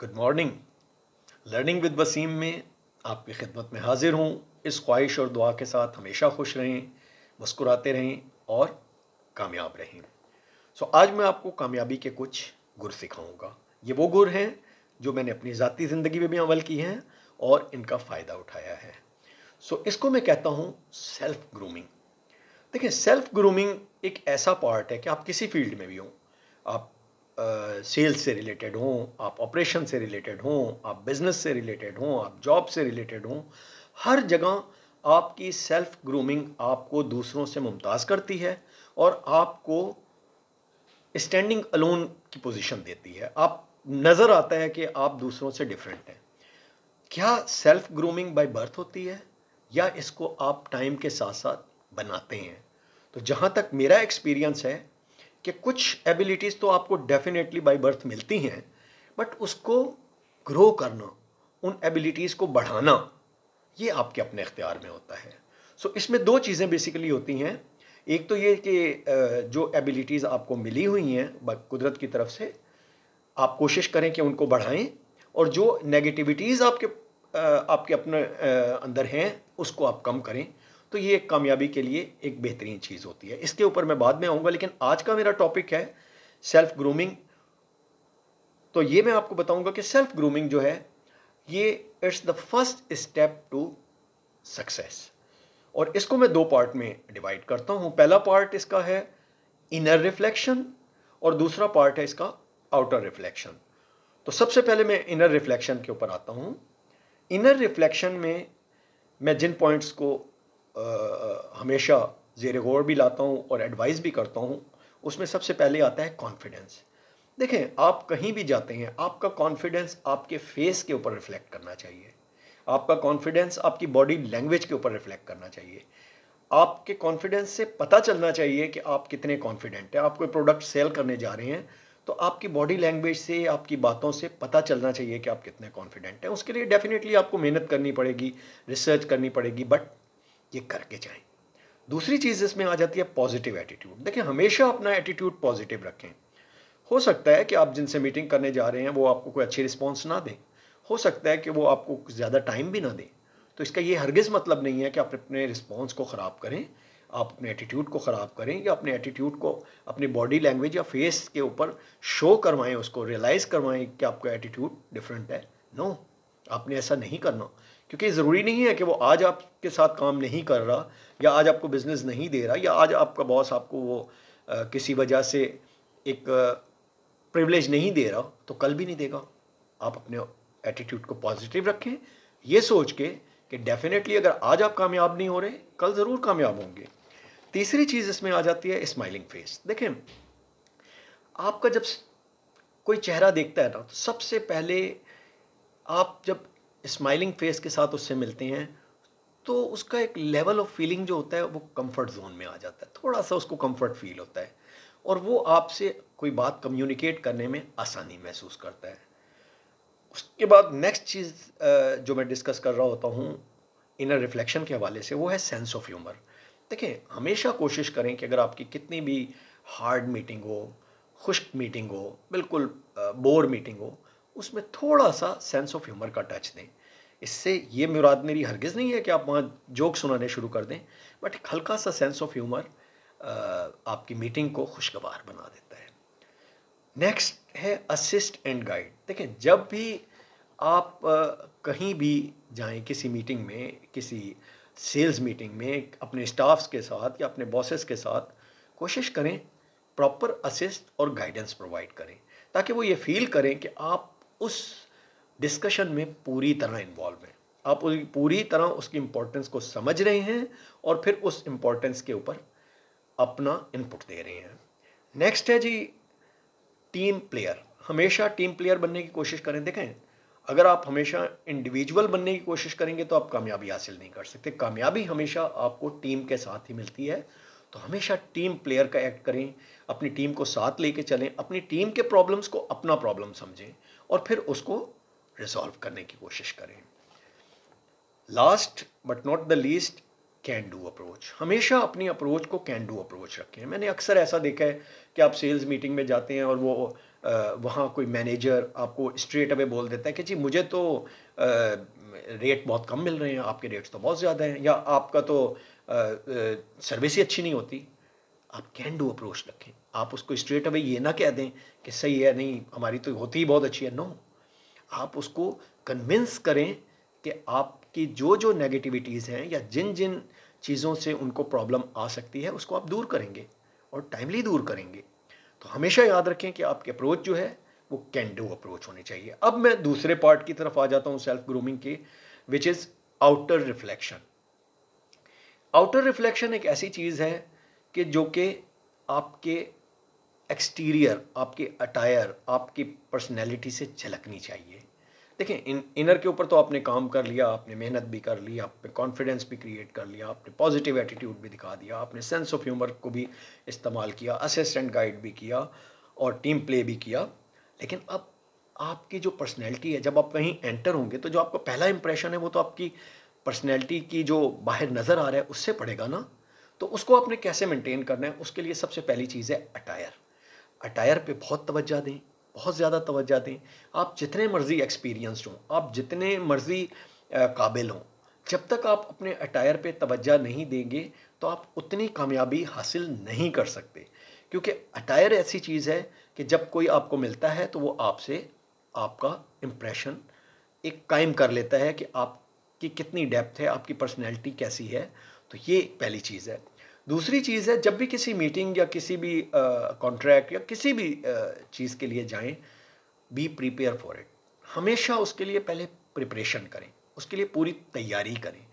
Good morning learning with Waseem में आपकी खिदमत में हाजिर हूँ। इस ख्वाहिश और दुआ के साथ हमेशा खुश रहें, मुस्कुराते रहें और कामयाब रहें। सो आज मैं आपको कामयाबी के कुछ गुर सिखाऊँगा। ये वो गुर हैं जो मैंने अपनी ज़ाती ज़िंदगी में भी अमल की हैं और इनका फ़ायदा उठाया है। सो इसको मैं कहता हूँ सेल्फ ग्रूमिंग देखिए सेल्फ ग्रूमिंग एक ऐसा पार्ट है कि आप किसी फ़ील्ड में भी हों। आप सेल्स से रिलेटेड हों, आप ऑपरेशन से रिलेटेड हों, आप बिज़नेस से रिलेटेड हों, आप जॉब से रिलेटेड हों, हर जगह आपकी सेल्फ ग्रूमिंग आपको दूसरों से मुमताज़ करती है और आपको स्टैंडिंग अलोन की पोजीशन देती है। आप नज़र आता है कि आप दूसरों से डिफरेंट हैं। क्या सेल्फ ग्रूमिंग बाय बर्थ होती है? या इसको आप टाइम के साथ साथ बनाते हैं? तो जहाँ तक मेरा एक्सपीरियंस है कि कुछ एबिलिटीज़ तो आपको डेफिनेटली बाय बर्थ मिलती हैं बट उसको ग्रो करना उन एबिलिटीज़ को बढ़ाना ये आपके अपने अख्तियार में होता है। सो so, इसमें दो चीज़ें बेसिकली होती हैं। एक तो ये कि जो एबिलिटीज़ आपको मिली हुई हैं कुदरत की तरफ़ से आप कोशिश करें कि उनको बढ़ाएँ और जो नेगेटिविटीज़ आपके आपके अपने अंदर हैं उसको आप कम करें। तो ये एक कामयाबी के लिए एक बेहतरीन चीज़ होती है। इसके ऊपर मैं बाद में आऊँगा, लेकिन आज का मेरा टॉपिक है सेल्फ ग्रूमिंग तो ये मैं आपको बताऊँगा कि सेल्फ ग्रूमिंग जो है, ये it's the first step to success और इसको मैं दो पार्ट में डिवाइड करता हूँ। पहला पार्ट इसका है इनर रिफ्लेक्शन और दूसरा पार्ट है इसका आउटर रिफ्लेक्शन तो सबसे पहले मैं इनर रिफ्लेक्शन के ऊपर आता हूँ। इनर रिफ्लेक्शन में मैं जिन पॉइंट्स को हमेशा जेर गौर भी लाता हूँ और एडवाइस भी करता हूँ, उसमें सबसे पहले आता है कॉन्फिडेंस देखें, आप कहीं भी जाते हैं, आपका कॉन्फिडेंस आपके फेस के ऊपर रिफ्लेक्ट करना चाहिए। आपका कॉन्फिडेंस आपकी बॉडी लैंग्वेज के ऊपर रिफ्लेक्ट करना चाहिए। आपके कॉन्फिडेंस से पता चलना चाहिए कि आप कितने कॉन्फिडेंट हैं। आप कोई प्रोडक्ट सेल करने जा रहे हैं तो आपकी बॉडी लैंग्वेज से, आपकी बातों से पता चलना चाहिए कि आप कितने कॉन्फिडेंट हैं। उसके लिए डेफिनेटली आपको मेहनत करनी पड़ेगी रिसर्च करनी पड़ेगी बट ये करके जाएँ। दूसरी चीज़ इसमें आ जाती है पॉजिटिव एटीट्यूड देखिए, हमेशा अपना एटीट्यूड पॉजिटिव रखें। हो सकता है कि आप जिनसे मीटिंग करने जा रहे हैं, वो आपको कोई अच्छी रिस्पॉन्स ना दें। हो सकता है कि वो आपको ज़्यादा टाइम भी ना दें। तो इसका ये हरगिज़ मतलब नहीं है कि आप अपने रिस्पॉन्स को ख़राब करें, आप अपने एटीट्यूड को ख़राब करें या अपने एटीट्यूड को अपनी बॉडी लैंग्वेज या फेस के ऊपर शो करवाएँ, उसको रियलाइज़ करवाएँ कि आपका एटीट्यूड डिफरेंट है। नो आपने ऐसा नहीं करना। क्योंकि ज़रूरी नहीं है कि वो आज आपके साथ काम नहीं कर रहा या आज आपको बिज़नेस नहीं दे रहा या आज आपका बॉस आपको वो आ, किसी वजह से एक प्रिविलेज नहीं दे रहा तो कल भी नहीं देगा। आप अपने एटीट्यूड को पॉजिटिव रखें। ये सोच के कि डेफिनेटली अगर आज आप कामयाब नहीं हो रहे कल ज़रूर कामयाब होंगे। तीसरी चीज़ इसमें आ जाती है स्माइलिंग फेस देखें आपका जब कोई चेहरा देखता है ना तो सबसे पहले आप जब स्माइलिंग फेस के साथ उससे मिलते हैं तो उसका एक लेवल ऑफ़ फीलिंग जो होता है, वो कंफर्ट जोन में आ जाता है। थोड़ा सा उसको कंफर्ट फील होता है। और वो आपसे कोई बात कम्युनिकेट करने में आसानी महसूस करता है। उसके बाद नेक्स्ट चीज़ जो मैं डिस्कस कर रहा होता हूँ इनर रिफ्लेक्शन के हवाले से, वो है सेंस ऑफ़ ह्यूमर देखें हमेशा कोशिश करें कि अगर आपकी कितनी भी हार्ड मीटिंग हो, खुश्क मीटिंग हो, बिल्कुल बोर मीटिंग हो उसमें थोड़ा सा सेंस ऑफ़ ह्यूमर का टच दें। इससे ये मुराद मेरी हरगिज़ नहीं है कि आप वहाँ जोक सुनाने शुरू कर दें बट हल्का सा सेंस ऑफ़ ह्यूमर आपकी मीटिंग को खुशगवार बना देता है। नेक्स्ट है असिस्ट एंड गाइड देखें, जब भी आप कहीं भी जाएँ किसी मीटिंग में, किसी सेल्स मीटिंग में, अपने स्टाफ्स के साथ या अपने बॉसेस के साथ, कोशिश करें प्रॉपर असिस्ट और गाइडेंस प्रोवाइड करें, ताकि वो ये फील करें कि आप उस डिस्कशन में पूरी तरह इन्वॉल्व हैं। आप पूरी तरह उसकी इम्पोर्टेंस को समझ रहे हैं और फिर उस इम्पोर्टेंस के ऊपर अपना इनपुट दे रहे हैं। नेक्स्ट है जी टीम प्लेयर हमेशा टीम प्लेयर बनने की कोशिश करें। देखें, अगर आप हमेशा इंडिविजुअल बनने की कोशिश करेंगे तो आप कामयाबी हासिल नहीं कर सकते। कामयाबी हमेशा आपको टीम के साथ ही मिलती है। तो हमेशा टीम प्लेयर का एक्ट करें, अपनी टीम को साथ लेके चलें, अपनी टीम के प्रॉब्लम्स को अपना प्रॉब्लम समझें और फिर उसको रिजॉल्व करने की कोशिश करें। Last but not the least can do approach हमेशा अपनी अप्रोच को कैन डू अप्रोच रखें। मैंने अक्सर ऐसा देखा है कि आप सेल्स मीटिंग में जाते हैं और वो वहाँ कोई मैनेजर आपको स्ट्रेट अवे बोल देता है कि, जी, मुझे तो रेट बहुत कम मिल रहे हैं, आपके रेट्स तो बहुत ज़्यादा हैं। या, आपका तो सर्विस ही अच्छी नहीं होती। आप कैन डू अप्रोच रखें। आप उसको स्ट्रेट अवे ये ना कह दें कि सही है, नहीं, हमारी तो होती ही बहुत अच्छी है। नो आप उसको कन्विंस करें कि आपकी जो जो नेगेटिविटीज़ हैं या जिन जिन चीज़ों से उनको प्रॉब्लम आ सकती है, उसको आप दूर करेंगे और टाइमली दूर करेंगे। तो हमेशा याद रखें कि आपके अप्रोच जो है, वो कैन डू अप्रोच होनी चाहिए। अब मैं दूसरे पार्ट की तरफ़ आ जाता हूँ सेल्फ ग्रूमिंग के which is outer reflection outer reflection एक ऐसी चीज़ है कि जो कि आपके एक्सटीरियर आपके अटायर आपकी पर्सनैलिटी से झलकनी चाहिए। देखें इन इनर के ऊपर तो आपने काम कर लिया, आपने मेहनत भी कर ली, आपने कॉन्फिडेंस भी क्रिएट कर लिया, आपने पॉजिटिव एटीट्यूड भी दिखा दिया, आपने सेंस ऑफ़ ह्यूमर को भी इस्तेमाल किया असिस्टेंट गाइड भी किया और टीम प्ले भी किया। लेकिन अब आपकी जो पर्सनैलिटी है, जब आप कहीं एंटर होंगे तो जो आपका पहला इंप्रेशन है, वो तो आपकी पर्सनैलिटी की जो बाहर नज़र आ रहा है, उससे पड़ेगा ना? तो उसको आपने कैसे मेंटेन करना है? उसके लिए सबसे पहली चीज़ है अटायर अटायर पे बहुत तवज्जा दें, बहुत ज़्यादा तवज्जा दें। आप जितने मर्ज़ी एक्सपीरियंसड हों, आप जितने मर्ज़ी काबिल हों, जब तक आप अपने अटायर पे तवज्जा नहीं देंगे तो आप उतनी कामयाबी हासिल नहीं कर सकते। क्योंकि अटायर ऐसी चीज़ है कि जब कोई आपको मिलता है तो वो आपसे आपका इम्प्रेशन एक कायम कर लेता है कि आपकी कितनी डेप्थ है, आपकी पर्सनैलिटी कैसी है तो ये पहली चीज़ है। दूसरी चीज़ है, जब भी किसी मीटिंग या किसी भी कॉन्ट्रैक्ट या किसी भी चीज़ के लिए जाएँ बी प्रिपेयर फॉर इट हमेशा उसके लिए पहले प्रिपरेशन करें, उसके लिए पूरी तैयारी करें।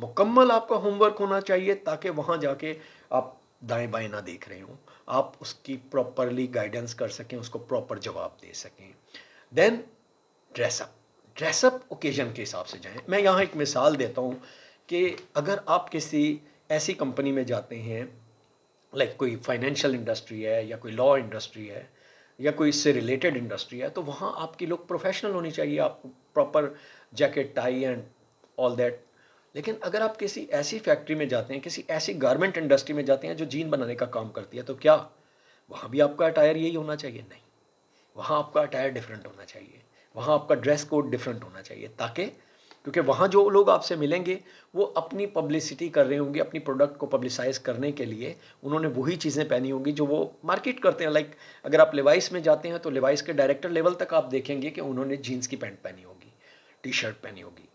मुकम्मल आपका होमवर्क होना चाहिए, ताकि वहाँ जाके आप दाएँ बाएँ ना देख रहे हों। आप उसकी प्रॉपरली गाइडेंस कर सकें, उसको प्रॉपर जवाब दे सकें। देन ड्रेसअप ड्रेसअप ओकेजन के हिसाब से जाएँ। मैं यहाँ एक मिसाल देता हूँ कि अगर आप किसी ऐसी कंपनी में जाते हैं लाइक कोई फाइनेंशियल इंडस्ट्री है या कोई लॉ इंडस्ट्री है या कोई इससे रिलेटेड इंडस्ट्री है तो वहाँ आपकी लोग प्रोफेशनल होनी चाहिए आपको proper jacket tie and all that लेकिन अगर आप किसी ऐसी फैक्ट्री में जाते हैं, किसी ऐसी गारमेंट इंडस्ट्री में जाते हैं जो जीन बनाने का काम करती है तो क्या? वहाँ भी आपका अटायर यही होना चाहिए? नहीं। वहाँ आपका अटायर डिफरेंट होना चाहिए। वहाँ आपका ड्रेस कोड डिफरेंट होना चाहिए ताकि क्योंकि वहाँ जो लोग आपसे मिलेंगे वो अपनी पब्लिसिटी कर रहे होंगे अपनी प्रोडक्ट को पब्लिसाइज करने के लिए उन्होंने वही चीज़ें पहनी होंगी जो वो मार्केट करते हैं। लाइक अगर आप लिवाइस में जाते हैं तो लिवाइस के डायरेक्टर लेवल तक आप देखेंगे कि उन्होंने जीन्स की पैंट पहनी होगी टी शर्ट पहनी होगी।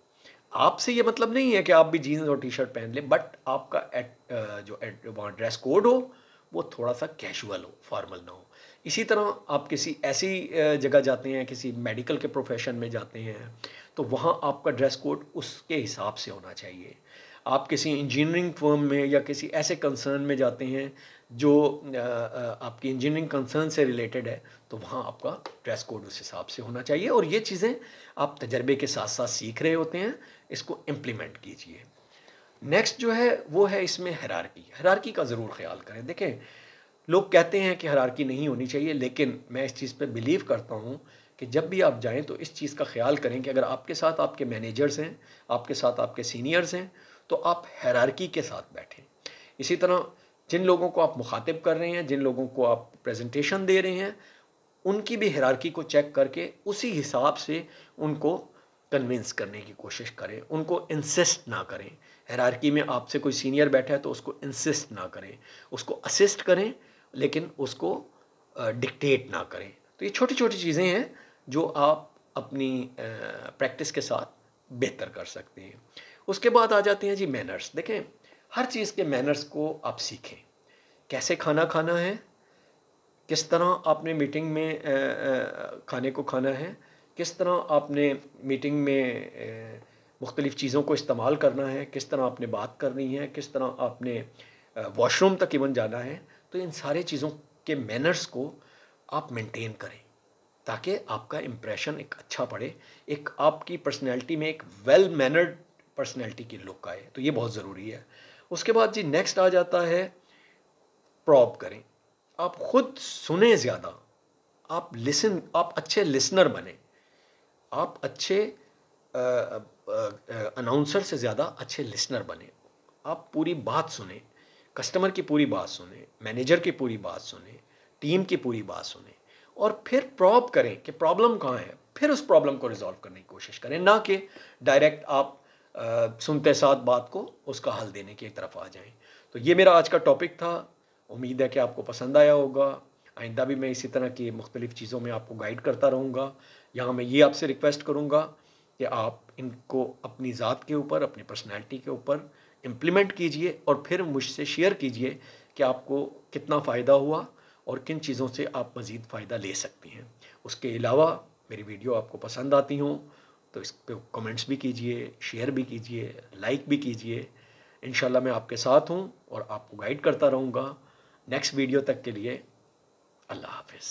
आपसे ये मतलब नहीं है कि आप भी जीन्स और टी शर्ट पहन लें बट आपका एट, जो एट, वहाँ ड्रेस कोड हो वो थोड़ा सा कैजुअल हो फॉर्मल ना हो। इसी तरह आप किसी ऐसी जगह जाते हैं, किसी मेडिकल के प्रोफेशन में जाते हैं तो वहाँ आपका ड्रेस कोड उसके हिसाब से होना चाहिए। आप किसी इंजीनियरिंग फर्म में या किसी ऐसे कंसर्न में जाते हैं, जो आपकी इंजीनियरिंग कंसर्न से रिलेटेड है तो वहाँ आपका ड्रेस कोड उस हिसाब से होना चाहिए। और ये चीज़ें आप तजर्बे के साथ साथ सीख रहे होते हैं, इसको इम्प्लीमेंट कीजिए। नेक्स्ट जो है, वो है इसमें हरारकी हरारकी का ज़रूर ख्याल करें। देखें लोग कहते हैं कि हरारकी नहीं होनी चाहिए, लेकिन मैं इस चीज़ पर बिलीव करता हूँ कि जब भी आप जाएँ तो इस चीज़ का ख्याल करें कि अगर आपके साथ आपके मैनेजर्स हैं, आपके साथ आपके सीनियर्स हैं तो आप हैरारकी के साथ बैठें। इसी तरह जिन लोगों को आप मुखातिब कर रहे हैं, जिन लोगों को आप प्रेजेंटेशन दे रहे हैं, उनकी भी हैरारकी को चेक करके उसी हिसाब से उनको कन्विंस करने की कोशिश करें। उनको इंसिस्ट ना करें। हैरारकी में आपसे कोई सीनियर बैठा है तो उसको इंसिस्ट ना करें। उसको असिस्ट करें लेकिन उसको डिक्टेट ना करें। तो ये छोटी छोटी चीज़ें हैं जो आप अपनी प्रैक्टिस के साथ बेहतर कर सकते हैं। उसके बाद आ जाते हैं जी मैनर्स देखें, हर चीज़ के मैनर्स को आप सीखें। कैसे खाना खाना है? किस तरह आपने मीटिंग में खाने को खाना है? किस तरह आपने मीटिंग में मुख्तलिफ़ चीज़ों को इस्तेमाल करना है? किस तरह आपने बात करनी है? किस तरह आपने वॉशरूम तक इवन जाना है? तो इन सारे चीज़ों के मैनर्स को आप मेंटेन करें, ताकि आपका इम्प्रेशन एक अच्छा पड़े, एक आपकी पर्सनैलिटी में एक वेल मैनर्ड पर्सनैलिटी की लुक आए तो ये बहुत ज़रूरी है। उसके बाद जी नेक्स्ट आ जाता है प्रॉब करें। आप खुद सुने ज़्यादा, आप लिसन आप अच्छे लिसनर बने, आप अच्छे अनाउंसर से ज़्यादा अच्छे लिसनर बने, आप पूरी बात सुने कस्टमर की पूरी बात सुने मैनेजर की पूरी बात सुने टीम की पूरी बात सुने और फिर प्रॉप करें कि प्रॉब्लम कहाँ है फिर उस प्रॉब्लम को रिजॉल्व करने की कोशिश करें ना कि डायरेक्ट आप आ, सुनते साथ बात को उसका हल देने की तरफ़ आ जाएँ। तो ये मेरा आज का टॉपिक था उम्मीद है कि आपको पसंद आया होगा आइंदा भी मैं इसी तरह की मुख्तलिफ़ चीज़ों में आपको गाइड करता रहूँगा यहाँ मैं ये आपसे रिक्वेस्ट करूँगा कि आप इनको अपनी ज़ात के ऊपर अपनी पर्सनैलिटी के ऊपर इम्प्लीमेंट कीजिए और फिर मुझसे शेयर कीजिए कि आपको कितना फ़ायदा हुआ और किन चीज़ों से आप मज़ीद फ़ायदा ले सकती हैं। उसके अलावा मेरी वीडियो आपको पसंद आती हों तो इस पर कमेंट्स भी कीजिए शेयर भी कीजिए लाइक भी कीजिए। इन मैं आपके साथ हूँ और आपको गाइड करता रहूँगा। नेक्स्ट वीडियो तक के लिए अल्लाह हाफिज़।